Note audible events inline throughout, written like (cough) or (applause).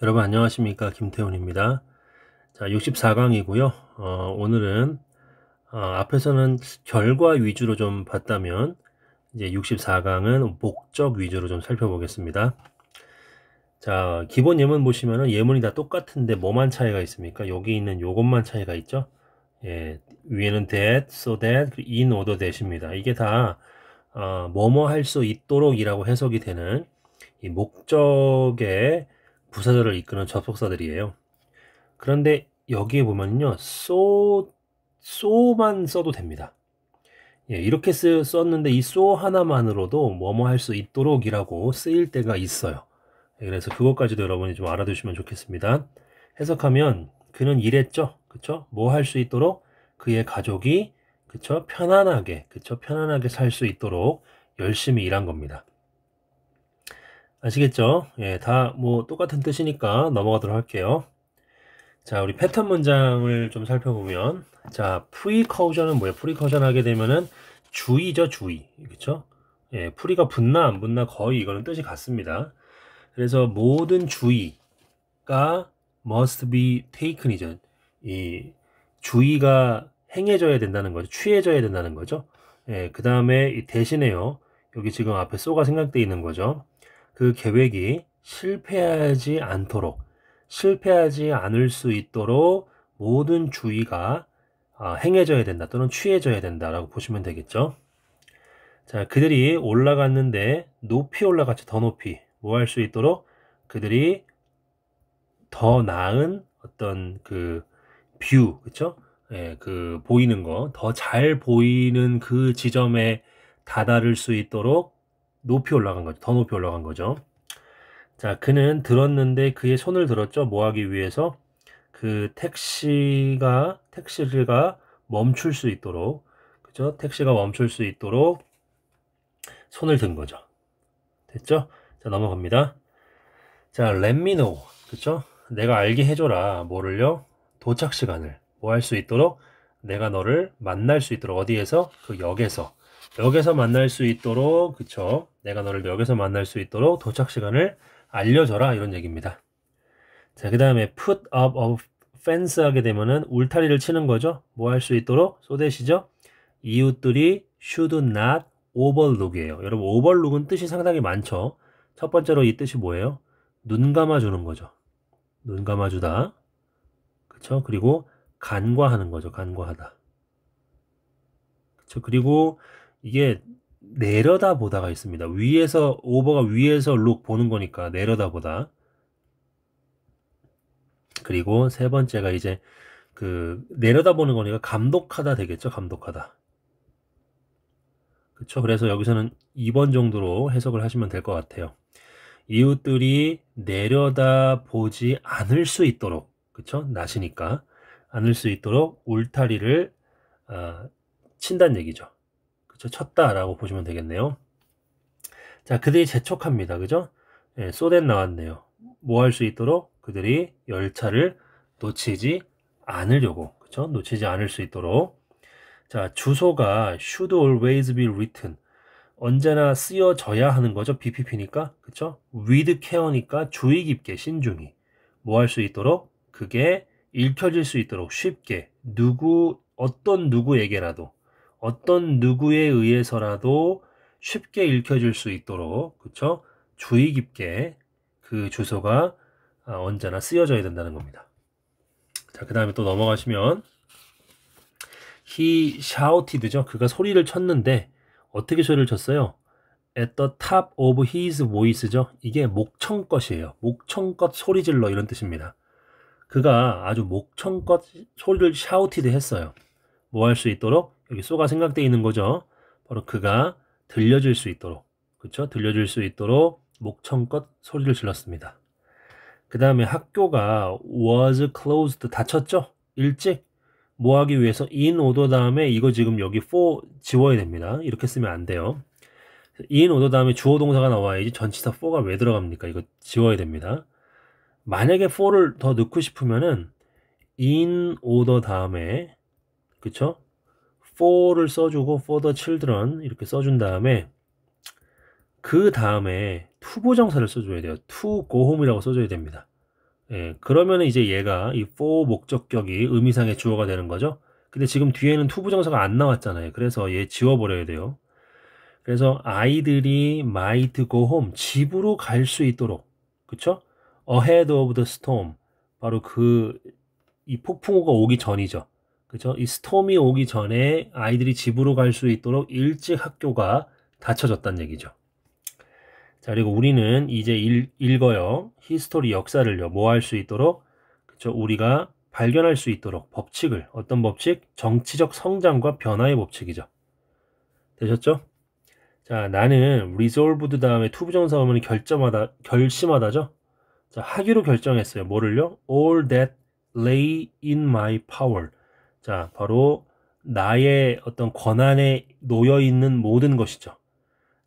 여러분 안녕하십니까? 김태훈입니다. 자 64강이고요. 어, 오늘은 어, 앞에서는 결과 위주로 좀 봤다면 이제 64강은 목적 위주로 좀 살펴보겠습니다. 자 기본 예문 보시면은 예문이 다 똑같은데 뭐만 차이가 있습니까? 여기 있는 요것만 차이가 있죠? 예, 위에는 that, so that, in order that입니다. 이게 다 어, 뭐뭐 할 수 있도록 이라고 해석이 되는 이 목적의 부사절을 이끄는 접속사들이에요. 그런데 여기에 보면요. so, so만 써도 됩니다. 예, 이렇게 쓰, 썼는데 이 so 하나만으로도 뭐뭐 할 수 있도록 이라고 쓰일 때가 있어요. 예, 그래서 그것까지도 여러분이 좀 알아두시면 좋겠습니다. 해석하면 그는 일했죠. 그쵸? 뭐 할 수 있도록 그의 가족이 그쵸? 편안하게 그쵸? 편안하게 살 수 있도록 열심히 일한 겁니다. 아시겠죠? 예, 다 뭐 똑같은 뜻이니까 넘어가도록 할게요. 자, 우리 패턴 문장을 좀 살펴보면 자, precaution은 뭐예요? precaution 하게 되면은 주의죠, 주의. 그쵸 예, pre가 붙나 안 붙나 거의 이거는 뜻이 같습니다. 그래서 모든 주의가 must be taken이죠. 이 주의가 행해져야 된다는 거죠. 취해져야 된다는 거죠. 예, 그 다음에 대신에요. 여기 지금 앞에 쏘가 생각되어 있는 거죠. 그 계획이 실패하지 않도록 실패하지 않을 수 있도록 모든 주의가 아, 행해져야 된다 또는 취해져야 된다라고 보시면 되겠죠. 자, 그들이 올라갔는데 높이 올라갔죠. 더 높이. 뭐 할 수 있도록 그들이 더 나은 어떤 그 view, 그쵸? 예, 그 보이는 거, 더 잘 보이는 그 지점에 다다를 수 있도록 높이 올라간 거죠. 더 높이 올라간 거죠. 자, 그는 들었는데 그의 손을 들었죠. 뭐 하기 위해서? 그 택시가, 택시가 멈출 수 있도록, 그죠? 택시가 멈출 수 있도록 손을 든 거죠. 됐죠? 자, 넘어갑니다. 자, let me know. 그쵸? 내가 알게 해줘라. 뭐를요? 도착 시간을. 뭐 할 수 있도록? 내가 너를 만날 수 있도록. 어디에서? 그 역에서. 역에서 만날 수 있도록 그쵸? 내가 너를 역에서 만날 수 있도록 도착 시간을 알려줘라 이런 얘기입니다. 자 그 다음에 put up a fence 하게 되면은 울타리를 치는 거죠? 뭐 할 수 있도록 쏘대시죠? 이웃들이 should not overlook이에요. 여러분 overlook은 뜻이 상당히 많죠? 첫 번째로 이 뜻이 뭐예요? 눈 감아주는 거죠. 눈 감아주다. 그쵸? 그리고 간과하는 거죠. 간과하다. 그쵸? 그리고 이게 내려다 보다가 있습니다. 위에서 오버가 위에서 룩 보는 거니까 내려다 보다. 그리고 세 번째가 이제 그 내려다 보는 거니까 감독하다 되겠죠. 감독하다. 그렇죠. 그래서 여기서는 2번 정도로 해석을 하시면 될 것 같아요. 이웃들이 내려다 보지 않을 수 있도록 그렇죠. 나시니까 않을 수 있도록 울타리를 어, 친다는 얘기죠. 그쵸? 쳤다라고 보시면 되겠네요. 자, 그들이 재촉합니다. 그죠? 예, 쏘댄 나왔네요. 뭐 할 수 있도록 그들이 열차를 놓치지 않으려고, 그쵸? 놓치지 않을 수 있도록. 자, 주소가 should always be written. 언제나 쓰여져야 하는 거죠. BPP니까. 그쵸? with care니까 주의 깊게, 신중히. 뭐 할 수 있도록? 그게 읽혀질 수 있도록 쉽게. 누구, 어떤 누구에게라도. 어떤 누구에 의해서라도 쉽게 읽혀질 수 있도록 그쵸 주의 깊게 그 주소가 아, 언제나 쓰여져야 된다는 겁니다. 자, 그 다음에 또 넘어가시면 he shouted죠. 그가 소리를 쳤는데 어떻게 소리를 쳤어요? at the top of his voice죠. 이게 목청껏이에요. 목청껏 소리 질러 이런 뜻입니다. 그가 아주 목청껏 소리를 shouted 했어요. 뭐 할 수 있도록 여기 쏘가 생각되어 있는 거죠. 바로 그가 들려줄 수 있도록 그렇죠? 들려줄 수 있도록 목청껏 소리를 질렀습니다. 그 다음에 학교가 was closed 닫혔죠? 일찍 뭐 하기 위해서 in order 다음에 이거 지금 여기 for 지워야 됩니다. 이렇게 쓰면 안 돼요. in order 다음에 주어 동사가 나와야지 전치사 for가 왜 들어갑니까? 이거 지워야 됩니다. 만약에 for를 더 넣고 싶으면은 in order 다음에 그쵸? For를 써주고 for the children 이렇게 써준 다음에 그 다음에 to부정사를 써줘야 돼요. to go home이라고 써줘야 됩니다. 예, 그러면 이제 얘가 이 for 목적격이 의미상의 주어가 되는 거죠. 근데 지금 뒤에는 to부정사가 안 나왔잖아요. 그래서 얘 지워버려야 돼요. 그래서 아이들이 might go home 집으로 갈 수 있도록 그쵸? ahead of the storm 바로 그 이 폭풍우가 오기 전이죠. 그죠? 이 storm이 오기 전에 아이들이 집으로 갈 수 있도록 일찍 학교가 닫혀졌다는 얘기죠. 자, 그리고 우리는 이제 읽, 읽어요. history 역사를요. 뭐 할 수 있도록 그쵸? 우리가 발견할 수 있도록 법칙을 어떤 법칙? 정치적 성장과 변화의 법칙이죠. 되셨죠? 자, 나는 resolved 다음에 to부정사 오면 결정하다 결심하다죠. 자, 하기로 결정했어요. 뭐를요? all that lay in my power. 자, 바로 나의 어떤 권한에 놓여 있는 모든 것이죠.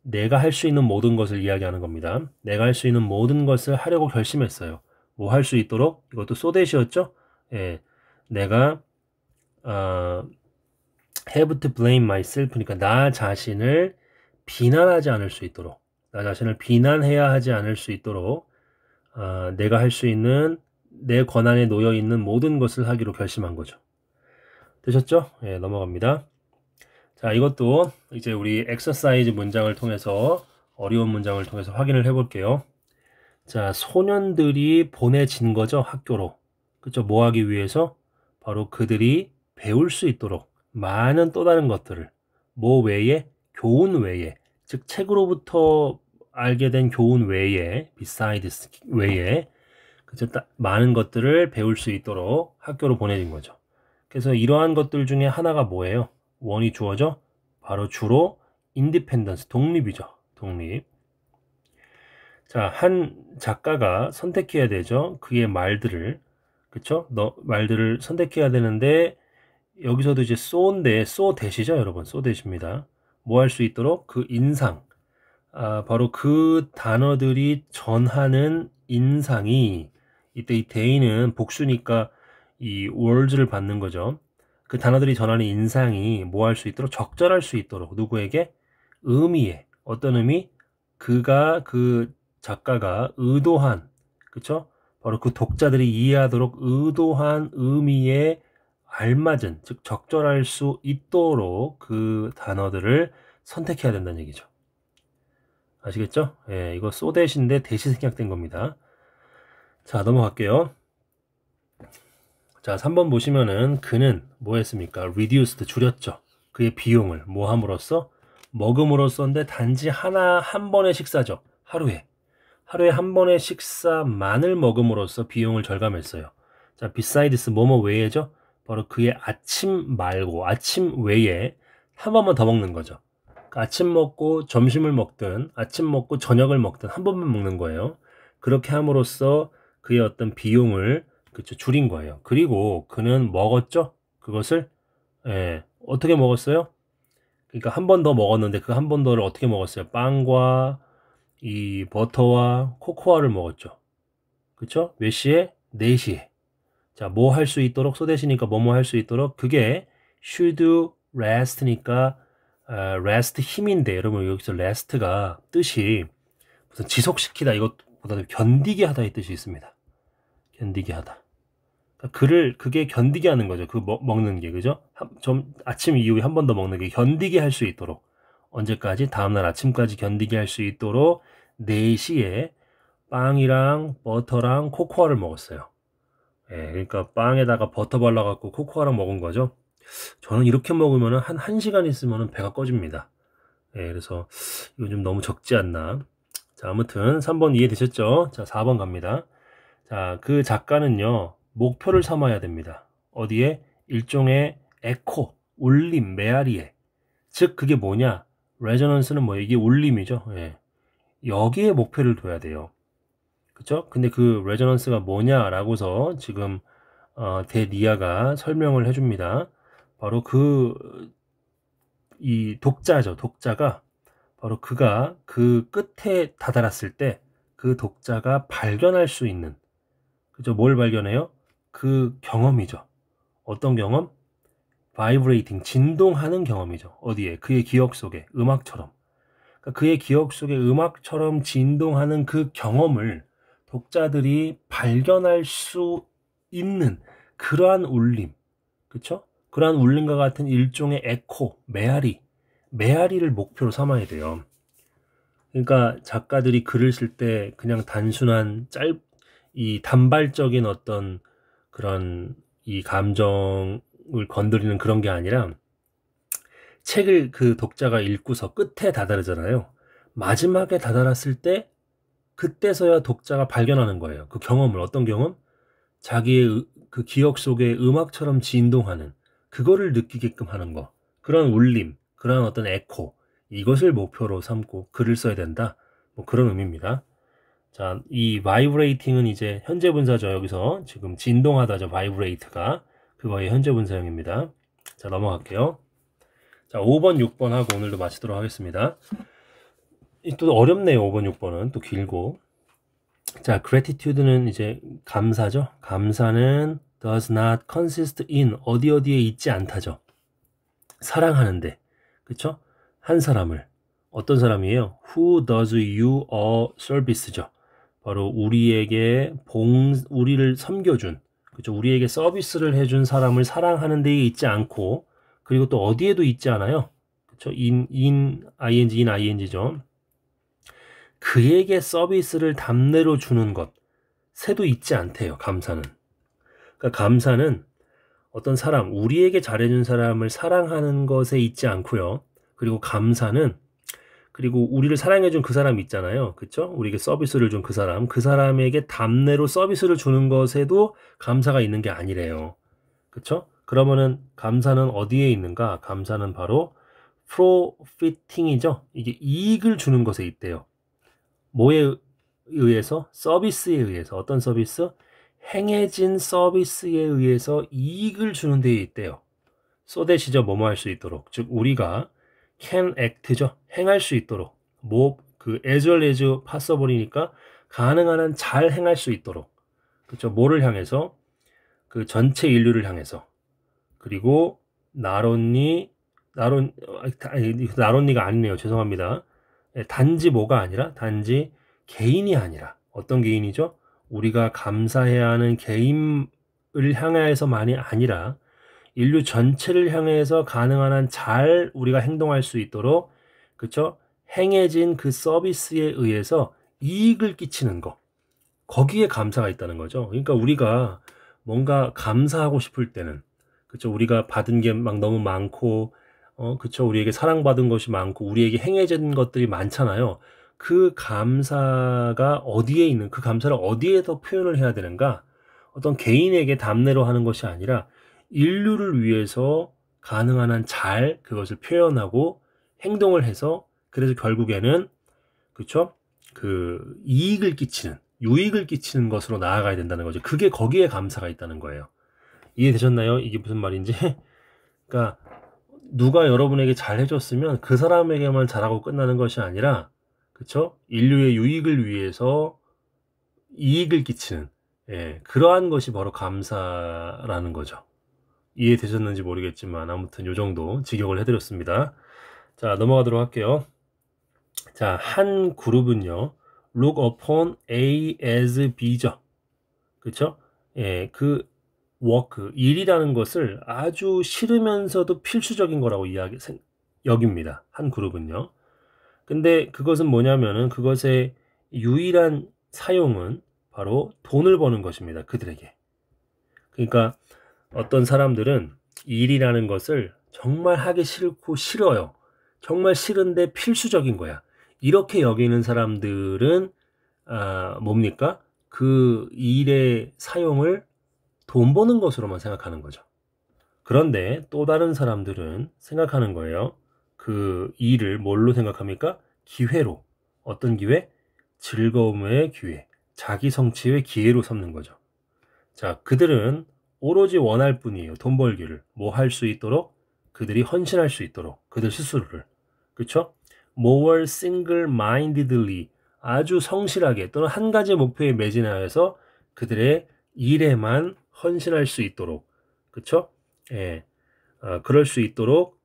내가 할 수 있는 모든 것을 이야기하는 겁니다. 내가 할 수 있는 모든 것을 하려고 결심했어요. 뭐 할 수 있도록 이것도 so that이었죠. 예, 내가 어, have to blame myself니까 나 자신을 비난하지 않을 수 있도록 나 자신을 비난해야 하지 않을 수 있도록 어, 내가 할 수 있는 내 권한에 놓여 있는 모든 것을 하기로 결심한 거죠. 되셨죠? 예, 넘어갑니다. 자, 이것도 이제 우리 엑서사이즈 문장을 통해서 어려운 문장을 통해서 확인을 해 볼게요. 자, 소년들이 보내진 거죠, 학교로. 그쵸? 뭐 하기 위해서? 바로 그들이 배울 수 있도록 많은 또 다른 것들을 뭐 외에? 교훈 외에. 즉, 책으로부터 알게 된 교훈 외에, besides 외에, 그쵸? 많은 것들을 배울 수 있도록 학교로 보내진 거죠. 그래서 이러한 것들 중에 하나가 뭐예요? one이 주어죠? 바로 주로 independence, 독립이죠. 독립. 자, 한 작가가 선택해야 되죠. 그의 말들을. 그쵸? 너, 말들을 선택해야 되는데, 여기서도 이제 쏘인데, 쏘 대시죠, 여러분. 쏘 대시입니다. 뭐 할 수 있도록? 그 인상. 아, 바로 그 단어들이 전하는 인상이, 이때 이 대인은 복수니까 이 words를 받는 거죠. 그 단어들이 전하는 인상이 뭐 할 수 있도록 적절할 수 있도록 누구에게 의미에 어떤 의미 그가 그 작가가 의도한 그쵸 바로 그 독자들이 이해하도록 의도한 의미에 알맞은 즉 적절할 수 있도록 그 단어들을 선택해야 된다는 얘기죠. 아시겠죠? 예, 이거 소 대신데 대시 생략된 겁니다. 자 넘어갈게요. 자, 3번 보시면은 그는 뭐 했습니까? reduced 줄였죠. 그의 비용을 뭐 함으로써 먹음으로써인데 단지 하나 한 번의 식사죠. 하루에 하루에 한 번의 식사만을 먹음으로써 비용을 절감했어요. 자, besides 뭐뭐 외에죠. 바로 그의 아침 말고 아침 외에 한 번만 더 먹는 거죠. 그러니까 아침 먹고 점심을 먹든 아침 먹고 저녁을 먹든 한 번만 먹는 거예요. 그렇게 함으로써 그의 어떤 비용을 그쵸 줄인 거예요. 그리고 그는 먹었죠. 그것을 예, 어떻게 먹었어요? 그러니까 한 번 더 먹었는데 그 한 번 더를 어떻게 먹었어요? 빵과 이 버터와 코코아를 먹었죠. 그쵸? 몇 시에? 4시에. 자, 뭐 할 수 있도록 소대시니까 뭐 뭐 할 수 있도록 그게 should rest니까 어, rest 힘인데 여러분 여기서 rest가 뜻이 무슨 지속시키다 이것보다도 견디게 하다의 뜻이 있습니다. 견디게 하다. 그러니까 그를 그게 견디게 하는 거죠. 그 먹, 먹는 게 그죠? 좀 아침 이후에 한 번 더 먹는 게 견디게 할 수 있도록 언제까지 다음 날 아침까지 견디게 할 수 있도록 4시에 빵이랑 버터랑 코코아를 먹었어요. 예, 그러니까 빵에다가 버터 발라 갖고 코코아랑 먹은 거죠. 저는 이렇게 먹으면 한 1시간 있으면 배가 꺼집니다. 예, 그래서 이건 좀 너무 적지 않나. 자, 아무튼 3번 이해되셨죠? 자, 4번 갑니다. 자, 그 작가는요, 목표를 삼아야 됩니다. 어디에? 일종의 에코, 울림, 메아리에. 즉, 그게 뭐냐? resonance는 뭐, 이게 울림이죠. 예. 여기에 목표를 둬야 돼요. 그쵸? 근데 그 resonance가 뭐냐라고서 지금, 어, that 이하가 설명을 해줍니다. 바로 그, 이 독자죠. 독자가, 바로 그가 그 끝에 다다랐을 때, 그 독자가 발견할 수 있는, 그죠? 뭘 발견해요? 그 경험이죠. 어떤 경험? vibrating, 진동하는 경험이죠. 어디에? 그의 기억 속에, 음악처럼. 그러니까 그의 기억 속에 음악처럼 진동하는 그 경험을 독자들이 발견할 수 있는 그러한 울림, 그쵸? 그러한 울림과 같은 일종의 에코, 메아리, 메아리를 목표로 삼아야 돼요. 그러니까 작가들이 글을 쓸 때 그냥 단순한 짧, 이 단발적인 어떤 그런 이 감정을 건드리는 그런 게 아니라 책을 그 독자가 읽고서 끝에 다다르잖아요. 마지막에 다다랐을 때 그때서야 독자가 발견하는 거예요. 그 경험을 어떤 경험? 자기의 그 기억 속에 음악처럼 진동하는 그거를 느끼게끔 하는 거. 그런 울림, 그런 어떤 에코 이것을 목표로 삼고 글을 써야 된다. 뭐 그런 의미입니다. 자, 이 vibrating은 이제 현재 분사죠. 여기서 지금 진동하다죠. vibrate가 그거의 현재 분사형입니다. 자, 넘어갈게요. 자, 5번, 6번 하고 오늘도 마치도록 하겠습니다. 또 어렵네요. 5번, 6번은 또 길고. 자, gratitude는 이제 감사죠. 감사는 does not consist in 어디 어디에 있지 않다죠. 사랑하는데. 그쵸? 한 사람을 어떤 사람이에요? Who does you a service죠. 바로 우리에게 봉 우리를 섬겨준 그죠? 우리에게 서비스를 해준 사람을 사랑하는 데에 있지 않고 그리고 또 어디에도 있지 않아요. 그렇죠? in in ing in ing죠. 그에게 서비스를 담내로 주는 것 새도 있지 않대요. 감사는. 그러니까 감사는 어떤 사람 우리에게 잘해준 사람을 사랑하는 것에 있지 않고요. 그리고 감사는 그리고 우리를 사랑해준 그 사람 있잖아요. 그쵸? 우리에게 서비스를 준 그 사람. 그 사람에게 답내로 서비스를 주는 것에도 감사가 있는 게 아니래요. 그쵸? 그러면은 감사는 어디에 있는가? 감사는 바로 프로피팅이죠. 이게 이익을 주는 것에 있대요. 뭐에 의해서? 서비스에 의해서. 어떤 서비스? 행해진 서비스에 의해서 이익을 주는 데에 있대요. 쏘대시죠. 뭐뭐 할 수 있도록. 즉, 우리가 can act죠. 행할 수 있도록. 뭐, 그, as well as 파서버리니까 가능한 한 잘 행할 수 있도록. 그쵸. 뭐를 향해서? 그 전체 인류를 향해서. 그리고, 나론니, 나론, 아니, 나론니가 아니네요. 죄송합니다. 예, 단지 뭐가 아니라, 단지 개인이 아니라. 어떤 개인이죠? 우리가 감사해야 하는 개인을 향해서만이 아니라, 인류 전체를 향해서 가능한 한 잘 우리가 행동할 수 있도록 그쵸 행해진 그 서비스에 의해서 이익을 끼치는 거 거기에 감사가 있다는 거죠. 그러니까 우리가 뭔가 감사하고 싶을 때는 그쵸 우리가 받은 게 막 너무 많고 어 그쵸 우리에게 사랑받은 것이 많고 우리에게 행해진 것들이 많잖아요. 그 감사가 어디에 있는 그 감사를 어디에서 표현을 해야 되는가? 어떤 개인에게 답례로 하는 것이 아니라 인류를 위해서 가능한 한 잘 그것을 표현하고 행동을 해서 그래서 결국에는 그쵸 그 이익을 끼치는 유익을 끼치는 것으로 나아가야 된다는 거죠. 그게 거기에 감사가 있다는 거예요. 이해되셨나요? 이게 무슨 말인지? (laughs) 그러니까 누가 여러분에게 잘 해줬으면 그 사람에게만 잘하고 끝나는 것이 아니라 그쵸 인류의 유익을 위해서 이익을 끼치는 예, 그러한 것이 바로 감사라는 거죠. 이해되셨는지 모르겠지만 아무튼 요 정도 직역을 해드렸습니다. 자 넘어가도록 할게요. 자 한 그룹은요 look upon A as B죠. 그쵸? 예, 그 work, 일이라는 것을 아주 싫으면서도 필수적인 거라고 이야기, 여깁니다. 한 그룹은요. 근데 그것은 뭐냐면은 그것의 유일한 사용은 바로 돈을 버는 것입니다. 그들에게. 그러니까 어떤 사람들은 일이라는 것을 정말 하기 싫고 싫어요. 정말 싫은데 필수적인 거야. 이렇게 여기는 사람들은 아, 뭡니까? 그 일의 사용을 돈 버는 것으로만 생각하는 거죠. 그런데 또 다른 사람들은 생각하는 거예요. 그 일을 뭘로 생각합니까? 기회로. 어떤 기회? 즐거움의 기회. 자기 성취의 기회로 삼는 거죠. 자, 그들은 오로지 원할 뿐이에요. 돈 벌기를. 뭐 할 수 있도록 그들이 헌신할 수 있도록 그들 스스로를. 그쵸? more single-mindedly 아주 성실하게 또는 한 가지 목표에 매진하여서 그들의 일에만 헌신할 수 있도록 그쵸? 예, 어, 그럴 수 있도록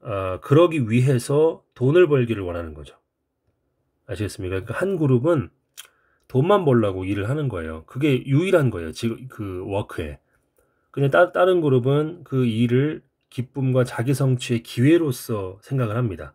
어, 그러기 위해서 돈을 벌기를 원하는 거죠. 아시겠습니까? 그러니까 한 그룹은 돈만 벌라고 일을 하는 거예요. 그게 유일한 거예요. 지금 그 워크에. 근데 따, 다른 그룹은 그 일을 기쁨과 자기 성취의 기회로서 생각을 합니다.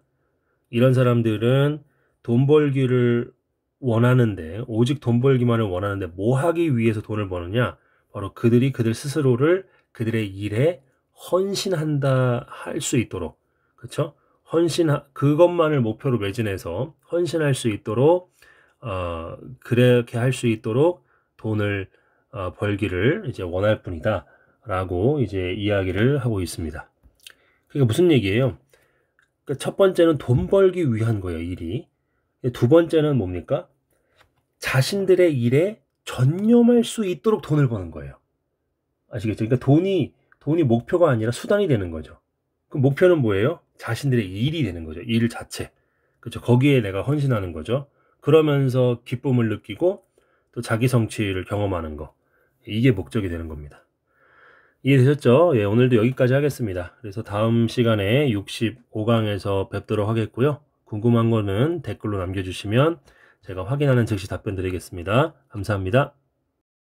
이런 사람들은 돈 벌기를 원하는데 오직 돈 벌기만을 원하는데 뭐 하기 위해서 돈을 버느냐? 바로 그들이 그들 스스로를 그들의 일에 헌신한다 할 수 있도록 그렇죠? 헌신 그것만을 목표로 매진해서 헌신할 수 있도록 어, 그렇게 할 수 있도록 돈을 어, 벌기를 이제 원할 뿐이다 라고 이제 이야기를 하고 있습니다. 그게 무슨 얘기예요? 그러니까 첫 번째는 돈 벌기 위한 거예요, 일이. 두 번째는 뭡니까? 자신들의 일에 전념할 수 있도록 돈을 버는 거예요. 아시겠죠? 그러니까 돈이 돈이 목표가 아니라 수단이 되는 거죠. 그 목표는 뭐예요? 자신들의 일이 되는 거죠. 일 자체. 그렇죠. 거기에 내가 헌신하는 거죠. 그러면서 기쁨을 느끼고 또 자기 성취를 경험하는 거. 이게 목적이 되는 겁니다. 이해되셨죠? 예, 오늘도 여기까지 하겠습니다. 그래서 다음 시간에 65강에서 뵙도록 하겠고요. 궁금한 거는 댓글로 남겨주시면 제가 확인하는 즉시 답변 드리겠습니다. 감사합니다.